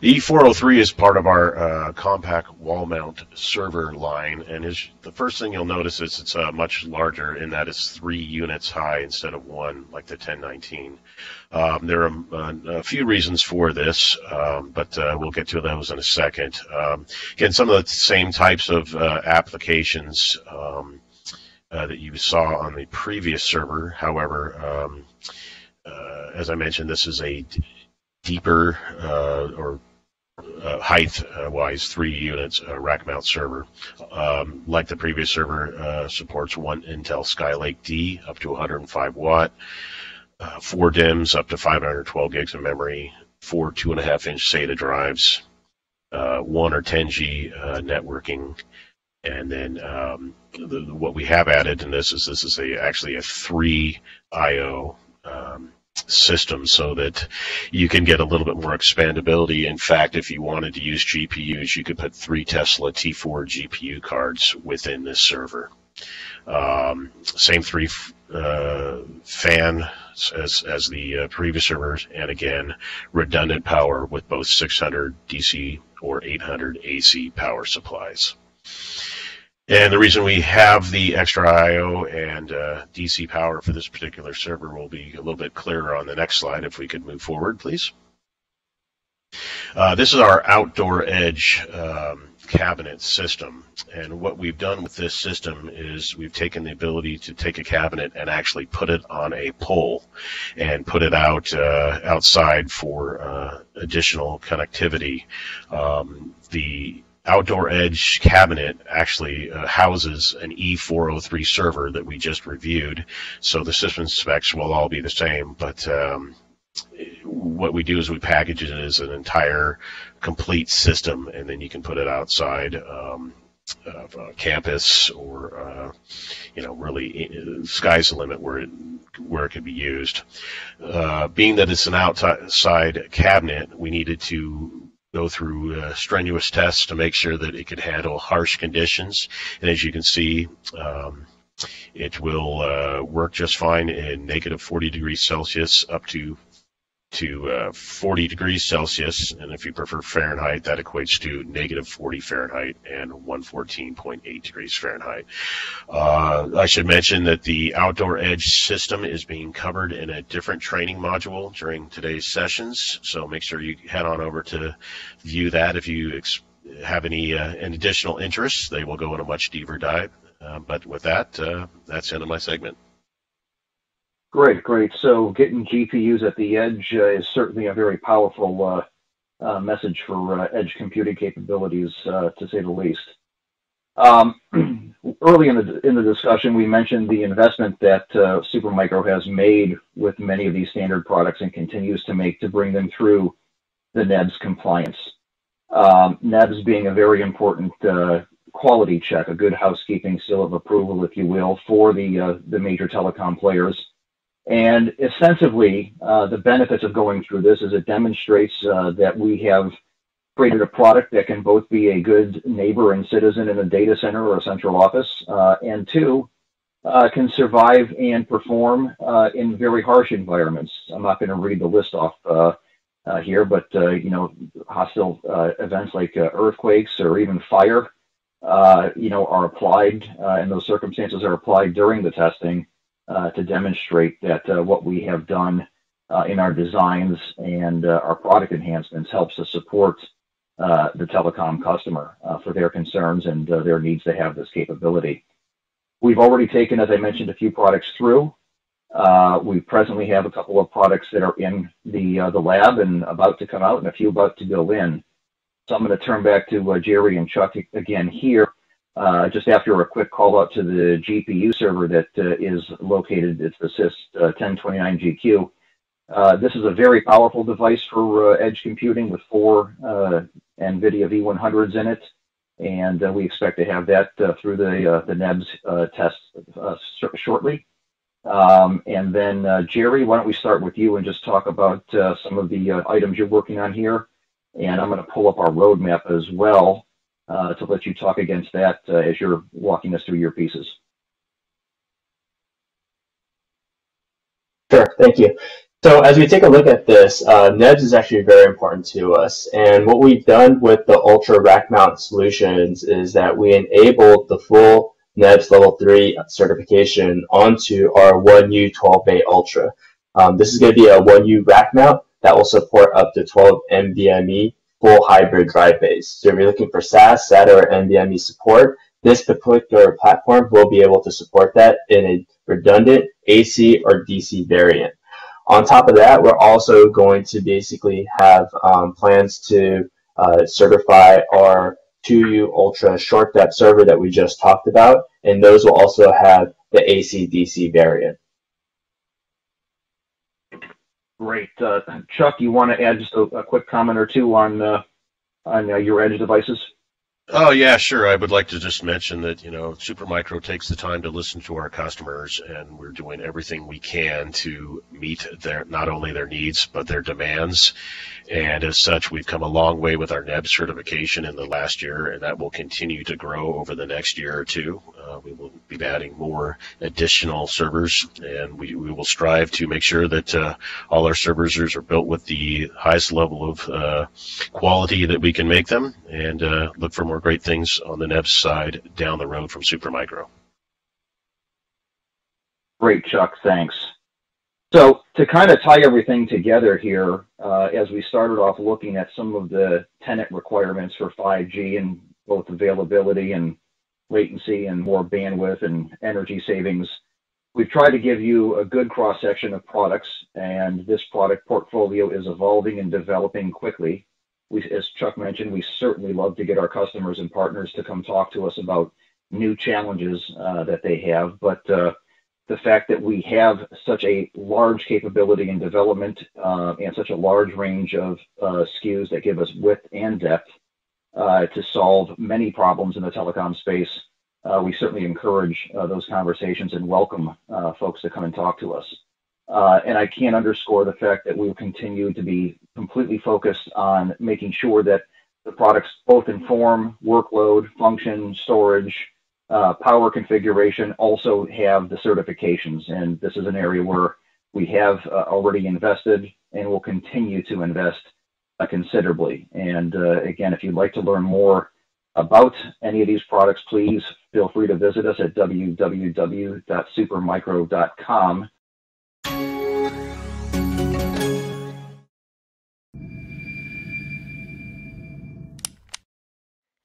The E403 is part of our uh, compact wall mount server line, and is the first thing you'll notice is it's uh, much larger in that it's three units high instead of one, like the 1019. Um, there are uh, a few reasons for this, um, but uh, we'll get to those in a second. Um, again, some of the same types of uh, applications um, uh, that you saw on the previous server. However, um, as I mentioned, this is a deeper uh, or uh, height uh, wise, three units uh, rack mount server. Um, like the previous server, uh, supports one Intel Skylake D up to 105 watt, uh, four DIMMs up to 512 gigs of memory, four two and a half inch SATA drives, one or 10G networking, and then um, the, what we have added in this is this is a actually a three I/O um, system so that you can get a little bit more expandability. In fact, if you wanted to use GPUs, you could put three Tesla T4 GPU cards within this server. Um, same three uh, fan as, as the uh, previous servers, and again, redundant power with both 600 DC or 800 AC power supplies. And the reason we have the extra I/O and uh, DC power for this particular server will be a little bit clearer on the next slide. If we could move forward, please. Uh, this is our outdoor edge um, cabinet system. And what we've done with this system is we've taken the ability to take a cabinet and actually put it on a pole and put it out uh, outside for uh, additional connectivity. Um, the Outdoor Edge cabinet actually uh, houses an E403 server that we just reviewed. So the system specs will all be the same, but um, what we do is we package it as an entire complete system, and then you can put it outside um, of campus or, uh, you know, really sky's the limit where it where it can be used. Uh, being that it's an outside cabinet, we needed to go through uh, strenuous tests to make sure that it could handle harsh conditions. And as you can see, um, it will uh, work just fine in negative 40 degrees Celsius up to to uh, 40 degrees Celsius, and if you prefer Fahrenheit, that equates to negative 40 Fahrenheit and 114.8 degrees Fahrenheit. Uh, I should mention that the Outdoor Edge system is being covered in a different training module during today's sessions, so make sure you head on over to view that if you have any, uh, any additional interests. They will go in a much deeper dive. Uh, but with that, uh, that's the end of my segment. Great, great. So getting GPUs at the edge uh, is certainly a very powerful uh, uh, message for uh, edge computing capabilities, uh, to say the least. Um, early in the in the discussion, we mentioned the investment that uh, Supermicro has made with many of these standard products and continues to make to bring them through the NEBS compliance. Um, NEBS being a very important quality check, a good housekeeping seal of approval, if you will, for the the major telecom players. And ostensibly, uh, the benefits of going through this is it demonstrates uh, that we have created a product that can both be a good neighbor and citizen in a data center or a central office, uh, and two, uh, can survive and perform uh, in very harsh environments. I'm not going to read the list off uh, here, but you know, hostile events like earthquakes or even fire, you know, are applied, and those circumstances are applied during the testing to demonstrate that uh, what we have done uh, in our designs and our product enhancements helps to support the telecom customer for their concerns and their needs to have this capability. We've already taken, as I mentioned, a few products through. Uh, we presently have a couple of products that are in the uh, the lab and about to come out, and a few about to go in. So I'm going to turn back to uh, Jerry and Chuck again here uh, just after a quick call out to the GPU server that uh, is located, it's the SYS uh, 1029GQ. Uh, this is a very powerful device for uh, edge computing with four uh, NVIDIA V100s in it. And we expect to have that through the, the NEBS test shortly. Um, and then, Jerry, why don't we start with you and just talk about some of the items you're working on here. And I'm going to pull up our roadmap as well to let you talk against that uh, as you're walking us through your pieces. Sure, thank you. So as we take a look at this, uh, NEBS is actually very important to us. And what we've done with the Ultra rack mount solutions is that we enabled the full NEBS level 3 certification onto our 1U 12-bay Ultra. Um, this is going to be a 1U rack mount that will support up to 12 NVMe full hybrid drive base. So if you're looking for SAS, SATA, or NVMe support, this particular platform will be able to support that in a redundant AC or DC variant. On top of that, we're also going to basically have um, plans to uh, certify our 2U Ultra short depth server that we just talked about, and those will also have the AC-DC variant. Great. Uh, Chuck, you want to add just a, quick comment or two on uh, on uh, your edge devices? Oh yeah, sure. I would like to just mention that you know Supermicro takes the time to listen to our customers, and we're doing everything we can to meet their not only their needs but their demands. And as such, we've come a long way with our NEB certification in the last year, and that will continue to grow over the next year or two. Uh, we will be adding more additional servers, and we, we will strive to make sure that uh, all our servers are built with the highest level of uh, quality that we can make them, and uh, look for more great things on the NEB side down the road from Supermicro. Great, Chuck. Thanks. So to kind of tie everything together here, uh, as we started off looking at some of the tenant requirements for 5G and both availability and latency and more bandwidth and energy savings, we've tried to give you a good cross section of products, and this product portfolio is evolving and developing quickly. As Chuck mentioned, we certainly love to get our customers and partners to come talk to us about new challenges uh, that they have, but uh, the fact that we have such a large capability in development uh, and such a large range of SKUs that give us width and depth to solve many problems in the telecom space, we certainly encourage those conversations and welcome folks to come and talk to us. And I can't underscore the fact that we will continue to be completely focused on making sure that the products both inform workload, function, storage, uh, power configuration also have the certifications. And this is an area where we have uh, already invested and will continue to invest uh, considerably. And uh, again, if you'd like to learn more about any of these products, please feel free to visit us at www.supermicro.com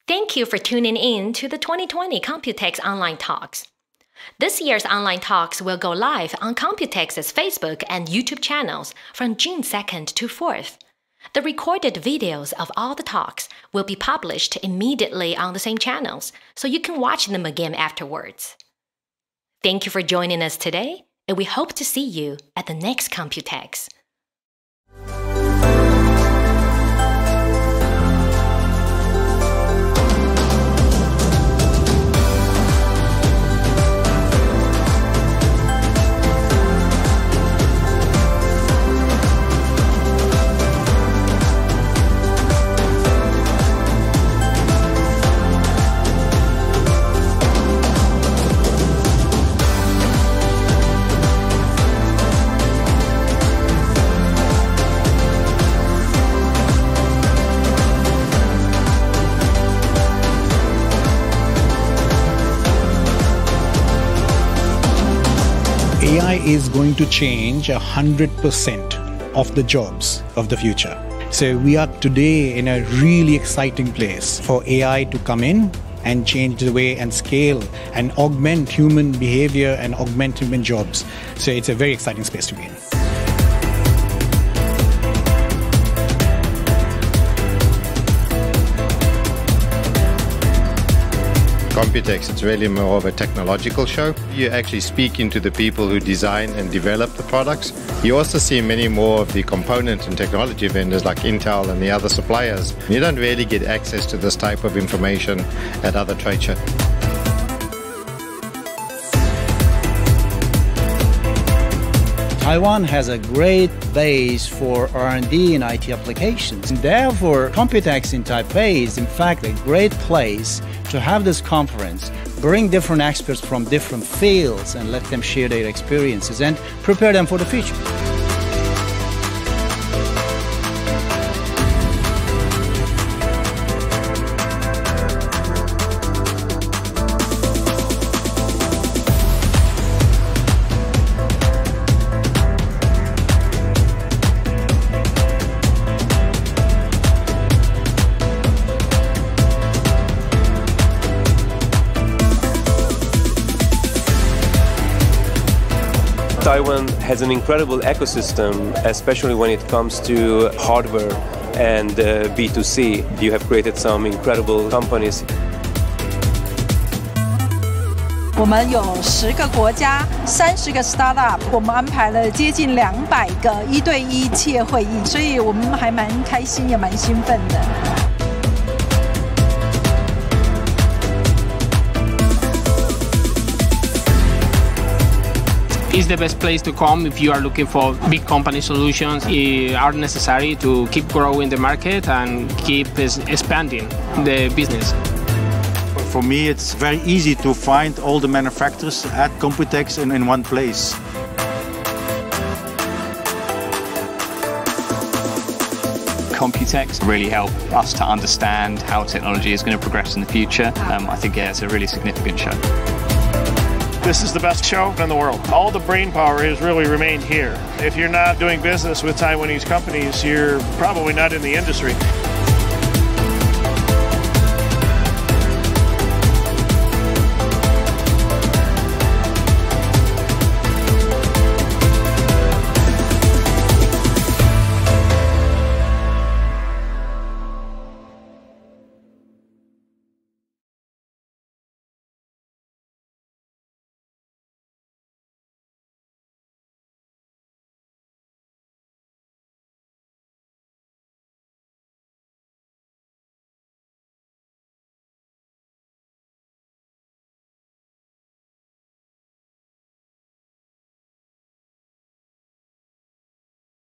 Thank you for tuning in to the 2020 Computex Online Talks. This year's online talks will go live on Computex's Facebook and YouTube channels from June 2nd to 4th. The recorded videos of all the talks will be published immediately on the same channels, so you can watch them again afterwards. Thank you for joining us today, and we hope to see you at the next Computex. Is going to change 100% of the jobs of the future. So we are today in a really exciting place for AI to come in and change the way and scale and augment human behavior and augment human jobs. So it's a very exciting space to be in. Computex, it's really more of a technological show. You actually speak into the people who design and develop the products. You also see many more of the component and technology vendors like Intel and the other suppliers. You don't really get access to this type of information at other trade shows. Taiwan has a great base for R&D in IT applications. And therefore, Computex in Taipei is in fact a great place to have this conference, bring different experts from different fields and let them share their experiences and prepare them for the future. Taiwan has an incredible ecosystem, especially when it comes to hardware and uh, B2C. You have created some incredible companies. 我们有十个国家，三十个 startup，我们安排了接近两百个一对一企业会议，所以我们还蛮开心，也蛮兴奋的。 Is the best place to come if you are looking for big company solutions it are necessary to keep growing the market and keep expanding the business. For me, it's very easy to find all the manufacturers at Computex in, in one place. Computex really help us to understand how technology is going to progress in the future. Um, I think yeah, it's a really significant show. This is the best show in the world. All the brain power has really remained here. If you're not doing business with Taiwanese companies, you're probably not in the industry.